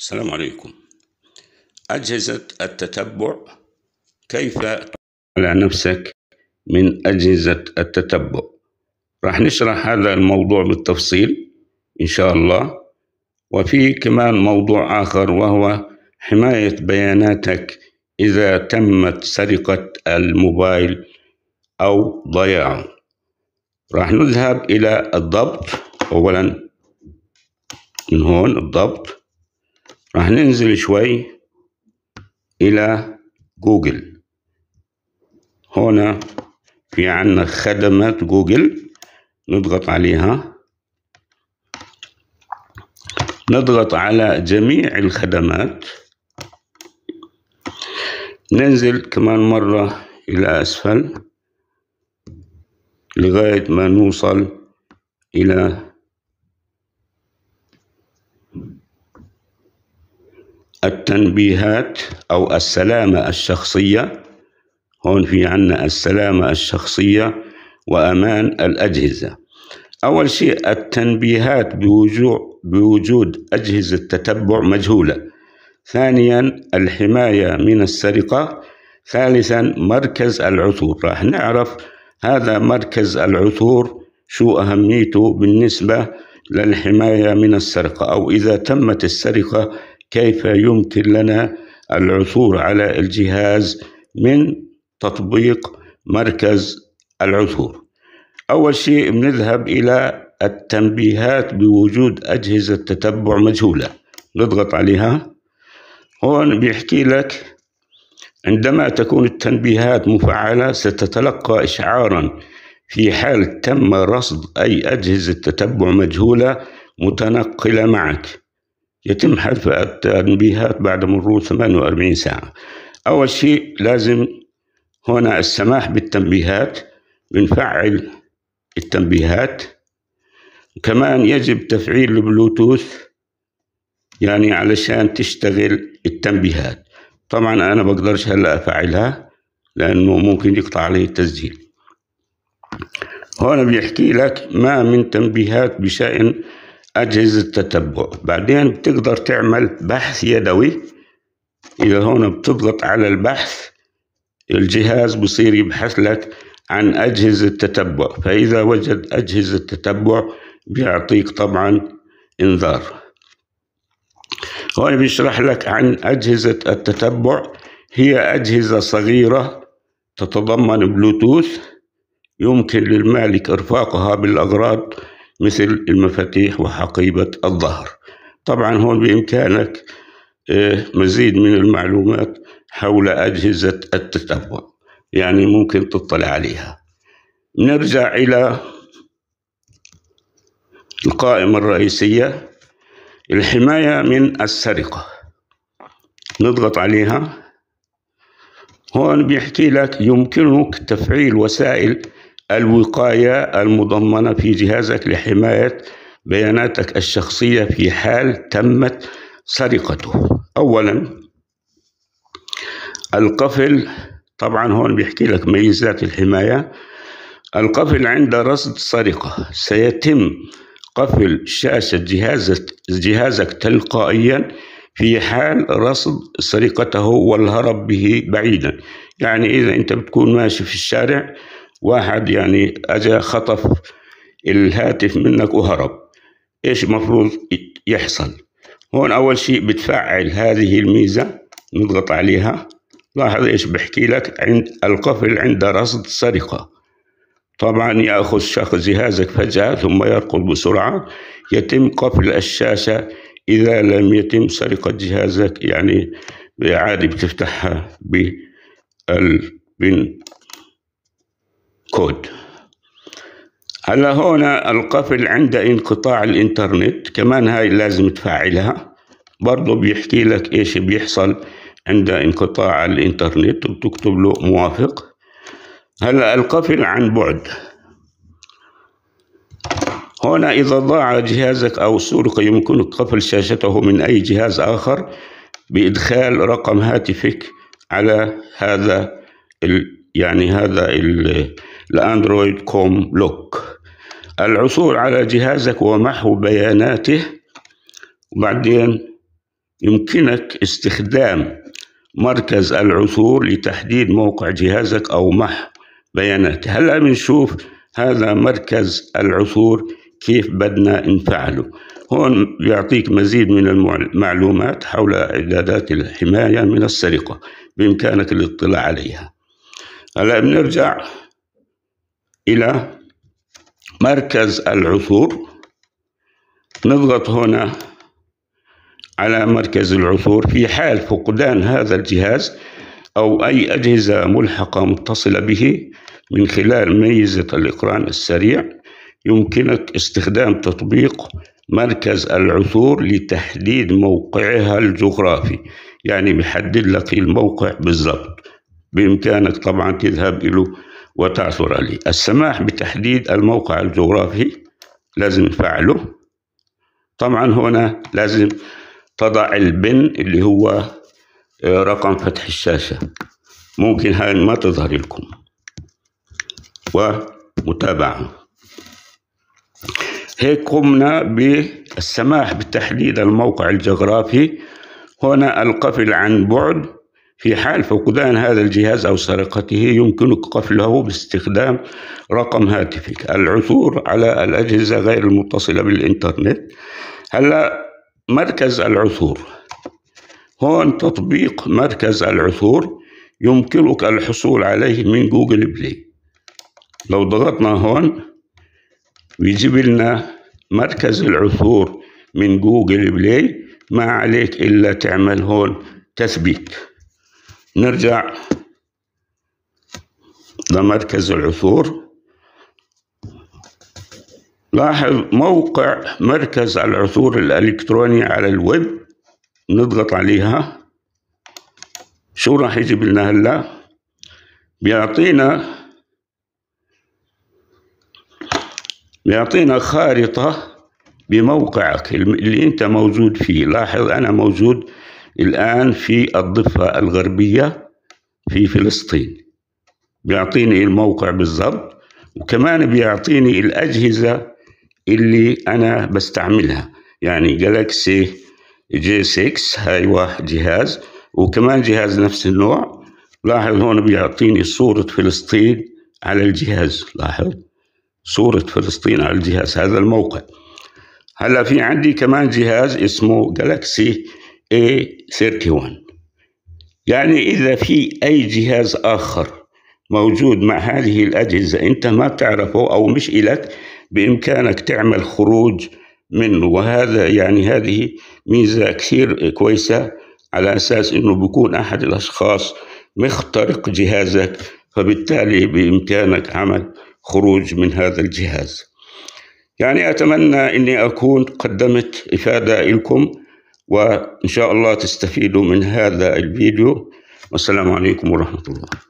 السلام عليكم. أجهزة التتبع كيف على نفسك من أجهزة التتبع؟ راح نشرح هذا الموضوع بالتفصيل إن شاء الله. وفي كمان موضوع آخر وهو حماية بياناتك إذا تمت سرقة الموبايل أو ضياعه راح نذهب إلى الضبط. أولا من هون الضبط. راح ننزل شوي إلى جوجل. هنا في عنا خدمات جوجل نضغط عليها. نضغط على جميع الخدمات. ننزل كمان مرة إلى أسفل لغاية ما نوصل إلى التنبيهات أو السلامة الشخصية. هون في عنا السلامة الشخصية وأمان الأجهزة. أول شيء التنبيهات بوجود أجهزة تتبع مجهولة. ثانيا الحماية من السرقة. ثالثا مركز العثور. راح نعرف هذا مركز العثور شو أهميته بالنسبة للحماية من السرقة أو إذا تمت السرقة كيف يمكن لنا العثور على الجهاز من تطبيق مركز العثور؟ أول شيء بنذهب إلى التنبيهات بوجود أجهزة تتبع مجهولة. نضغط عليها. هون بيحكي لك عندما تكون التنبيهات مفعلة ستتلقى إشعارا في حال تم رصد أي أجهزة تتبع مجهولة متنقلة معك. يتم حذف التنبيهات بعد مرور 48 ساعة. أول شيء لازم هنا السماح بالتنبيهات بنفعل التنبيهات. كمان يجب تفعيل البلوتوث يعني علشان تشتغل التنبيهات. طبعا أنا بقدرش هلأ أفعلها لأنه ممكن يقطع علي التسجيل. هون بيحكي لك ما من تنبيهات بشأن أجهزة تتبع بعدين بتقدر تعمل بحث يدوي. إذا هون بتضغط على البحث الجهاز بصير يبحث لك عن أجهزة تتبع فإذا وجد أجهزة تتبع بيعطيك طبعا إنذار. هون بيشرح لك عن أجهزة التتبع. هي أجهزة صغيرة تتضمن بلوتوث يمكن للمالك إرفاقها بالأغراض مثل المفاتيح وحقيبة الظهر. طبعا هون بإمكانك مزيد من المعلومات حول أجهزة التتبع يعني ممكن تطلع عليها. نرجع إلى القائمة الرئيسية الحماية من السرقة. نضغط عليها. هون بيحكي لك يمكنك تفعيل وسائل الوقاية المضمنة في جهازك لحماية بياناتك الشخصية في حال تمت سرقته. أولا القفل طبعا هون بيحكي لك ميزات الحماية. القفل عند رصد سرقة. سيتم قفل شاشة جهازك, جهازك تلقائيا في حال رصد سرقته والهرب به بعيدا. يعني إذا أنت بتكون ماشي في الشارع واحد يعني أجا خطف الهاتف منك وهرب. إيش المفروض يحصل؟ هون أول شيء بتفعل هذه الميزة نضغط عليها. لاحظ إيش بحكي لك؟ عند القفل عند رصد سرقة. طبعا يأخذ شخص جهازك فجأة ثم يركض بسرعة. يتم قفل الشاشة إذا لم يتم سرقة جهازك يعني عادي بتفتحها بالبن كود. هلا هنا القفل عند انقطاع الانترنت كمان هاي لازم تفعلها برضو بيحكي لك إيش بيحصل عند انقطاع الانترنت وتكتب له موافق. هلا القفل عن بعد. هنا إذا ضاع جهازك أو سرق يمكنك قفل شاشته من أي جهاز آخر بإدخال رقم هاتفك على هذا ال يعني هذا الأندرويد كوم لوك. العثور على جهازك ومحو بياناته. وبعدين يمكنك استخدام مركز العثور لتحديد موقع جهازك أو محو بياناته. هلأ بنشوف هذا مركز العثور كيف بدنا نفعله. هون يعطيك مزيد من المعلومات حول إعدادات الحماية من السرقة بإمكانك الاطلاع عليها. هلأ بنرجع إلى مركز العثور. نضغط هنا على مركز العثور في حال فقدان هذا الجهاز أو أي أجهزة ملحقة متصلة به من خلال ميزة الإقران السريع يمكنك استخدام تطبيق مركز العثور لتحديد موقعها الجغرافي يعني بيحدد لك الموقع بالضبط. بإمكانك طبعا تذهب له وتعثر عليه السماح بتحديد الموقع الجغرافي لازم نفعله طبعا هنا لازم تضع البن اللي هو آه، رقم فتح الشاشة. ممكن هاي ما تظهر لكم. ومتابعة. هيك قمنا بالسماح بتحديد الموقع الجغرافي. هنا القفل عن بعد. في حال فقدان هذا الجهاز أو سرقته يمكنك قفله باستخدام رقم هاتفك. العثور على الأجهزة غير المتصلة بالإنترنت. هلا مركز العثور. هون تطبيق مركز العثور. يمكنك الحصول عليه من Google Play. لو ضغطنا هون بيجيب لنا مركز العثور من Google Play. ما عليك إلا تعمل هون تثبيت. نرجع لمركز العثور. لاحظ موقع مركز العثور الإلكتروني على الويب نضغط عليها. شو راح يجيب لنا هلا؟ بيعطينا بيعطينا خارطة بموقعك اللي انت موجود فيه. لاحظ أنا موجود الآن في الضفة الغربية في فلسطين. بيعطيني الموقع بالضبط وكمان بيعطيني الأجهزة اللي أنا بستعملها يعني جالاكسي جي 6 هاي واحد جهاز وكمان جهاز نفس النوع. لاحظ هون بيعطيني صورة فلسطين على الجهاز لاحظ صورة فلسطين على الجهاز هذا الموقع. هلا في عندي كمان جهاز اسمه جالاكسي A31 يعني إذا في أي جهاز آخر موجود مع هذه الأجهزة أنت ما تعرفه أو مش إلك بإمكانك تعمل خروج منه. وهذا يعني هذه ميزة كثير كويسة على أساس أنه بيكون أحد الأشخاص مخترق جهازك فبالتالي بإمكانك عمل خروج من هذا الجهاز. يعني أتمنى أني أكون قدمت إفادة لكم وإن شاء الله تستفيدوا من هذا الفيديو. والسلام عليكم ورحمة الله.